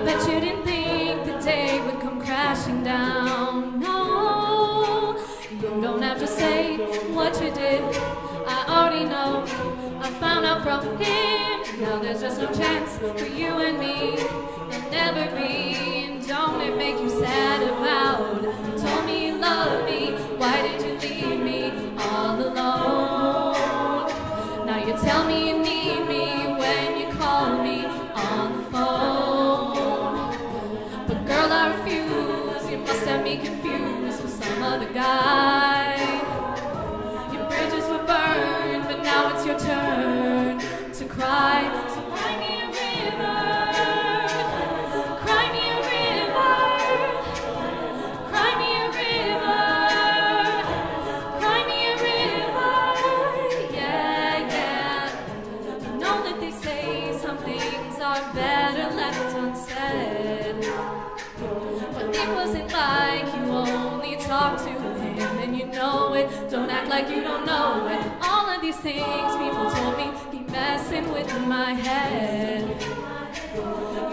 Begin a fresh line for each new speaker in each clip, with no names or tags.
I bet you didn't think the day would come crashing down. No. You don't have to say what you did. I already know. I found out from him. Now there's just no chance for you and me. There'll never be. And don't it make you sad about? You told me you loved me. Why did you leave me all alone? Now you tell me you need me when you call me know that they say some things are better left unsaid. But it. Wasn't like you only talked to him and you know it. Don't act like you don't know it. All of these things people messing with my head.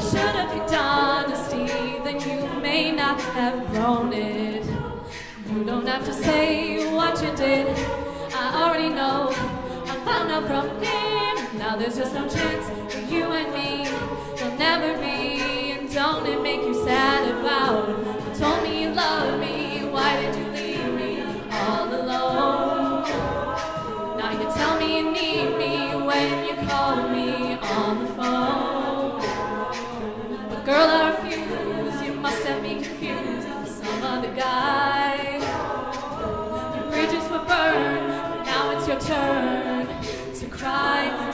Should have picked honesty, then you may not have grown it. You don't have to say what you did. I already know. I found out from him. Now there's just no chance for you and me. They'll never be. And don't it make you sad about? You told me you loved me. Why did you leave me all alone? Now you tell me you need me when you call me on the phone. But girl, I refuse. You must have been confused with some other guy. Your bridges were burned, but now it's your turn to cry.